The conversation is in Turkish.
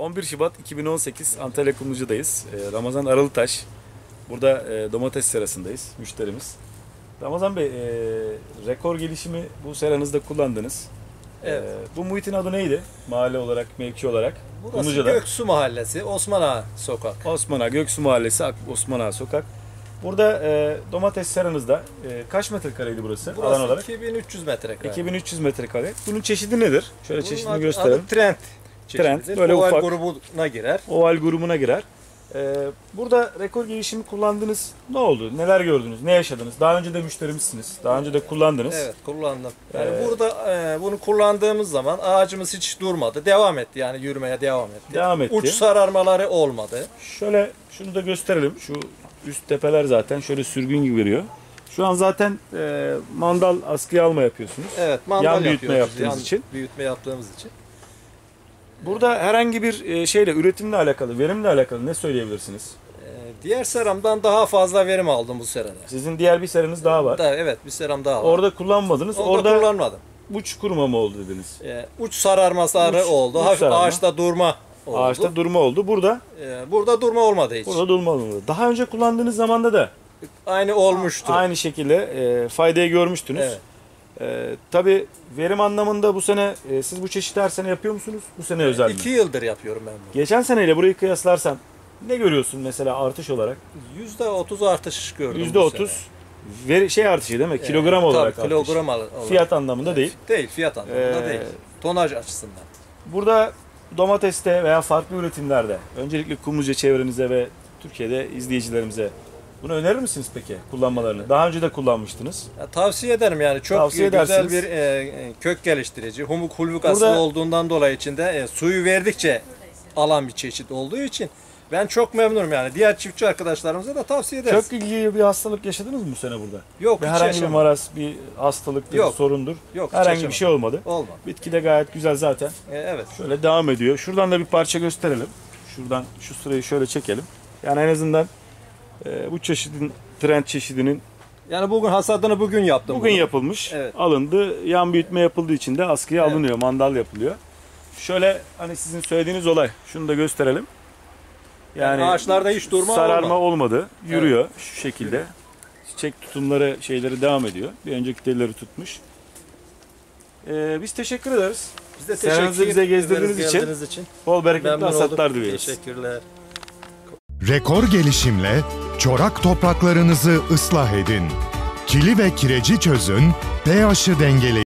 11 Şubat 2018 Antalya Kumlucu'dayız. Ee, Ramazan Aralıtaş. Burada e, domates serasındayız. Müşterimiz. Ramazan Bey, e, rekor gelişimi bu seranızda kullandınız. Evet. Ee, bu muhitin adı neydi? Mahalle olarak, mevki olarak. Burası Kumluca'da. Göksu Mahallesi, Osman Ağa Sokak. Osman Ağa, Göksu Mahallesi, Osman Ağa Sokak. Burada e, domates seranızda e, kaç metrekareydi burası, Burası alan olarak? 2300 metrekare. 2300 metrekare. Bunun çeşidi nedir? Şöyle Bunun çeşidini adı- gösterelim. Adı Trend. Trend, çeşididir. böyle Oval ufak. grubuna girer. Oval grubuna girer. Ee, burada rekor gelişimi kullandınız. Ne oldu? Neler gördünüz? Ne yaşadınız? Daha önce de müşterimizsiniz. Daha önce de kullandınız. Evet kullandım. Yani Ee, burada e, bunu kullandığımız zaman ağacımız hiç durmadı. Devam etti yani yürümeye devam etti. Devam etti. Uç sararmaları olmadı. Şöyle şunu da gösterelim. Şu üst tepeler zaten şöyle sürgün gibi veriyor. Şu an zaten e, mandal askıya alma yapıyorsunuz. Evet mandal Yan büyütme yapıyoruz. yaptığınız Yan için. Büyütme yaptığımız için. Burada herhangi bir e, şeyle üretimle alakalı, verimle alakalı ne söyleyebilirsiniz? E, diğer seramdan daha fazla verim aldım bu serada. Sizin diğer bir seranız daha var. Da, evet bir seram daha var. Orada kullanmadınız. Orada, Orada kullanmadım. uç kuruma mı oldu dediniz? E, uç sararmaları Uç- oldu. uç Hafif sararma. ağaçta durma oldu. Ağaçta durma oldu. Burada E, burada durma olmadı hiç. burada durma oldu. Daha önce kullandığınız zamanda da Aynı olmuştu. Aynı şekilde e, faydayı görmüştünüz. Evet. E, Tabii verim anlamında bu sene e, siz bu çeşidi her sene yapıyor musunuz? Bu sene özel mi? İki yıldır yapıyorum ben bunu. Geçen seneyle burayı kıyaslarsan ne görüyorsun mesela artış olarak? Yüzde otuz artış gördüm Yüzde bu otuz sene. veri şey artışı değil mi? Evet, Kilogram tabii, olarak artış. kilogram al- olarak. Fiyat anlamında değil. Değil, fiyat anlamında Ee, değil. Tonaj açısından. Burada domateste veya farklı üretimlerde öncelikle Kumluca çevrenize ve Türkiye'de izleyicilerimize bunu önerir misiniz peki kullanmalarını? Daha önce de kullanmıştınız. Ya, tavsiye ederim yani çok Tavsiye güzel edersiniz. bir e, e, kök geliştirici. Humuk hulvuk Burada- aslı olduğundan dolayı içinde e, suyu verdikçe alan bir çeşit olduğu için ben çok memnunum yani. Diğer çiftçi arkadaşlarımıza da tavsiye ederiz. Çok ilgili bir hastalık yaşadınız mı bu sene burada? Yok Ve hiç herhangi bir yaşamadım. maraz, bir hastalık, bir Yok. sorundur. Yok, hiç herhangi bir şey olmadı. Olmadı. Bitki de gayet güzel zaten. E, evet. Şöyle devam ediyor. Şuradan da bir parça gösterelim. Şuradan şu sırayı şöyle çekelim. Yani en azından e, bu çeşidin trend çeşidinin Yani bugün hasadını bugün yaptım. bugün bunu. yapılmış, Evet. alındı. Yan büyütme yapıldığı için de askıya Evet. alınıyor, mandal yapılıyor. Şöyle hani sizin söylediğiniz olay. Şunu da gösterelim. Yani ağaçlarda hiç durma sararma olmadı. olmadı. Yürüyor şu şekilde. Çiçek tutumları şeyleri devam ediyor. Bir önceki telleri tutmuş. Ee, biz teşekkür ederiz. Biz de teşekkür bize ederiz gezdirdiğiniz için için. Bol bereketli hasatlar diliyoruz. Teşekkürler. Rekor gelişimle çorak topraklarınızı ıslah edin. Kili ve kireci çözün, pH'ı dengeleyin.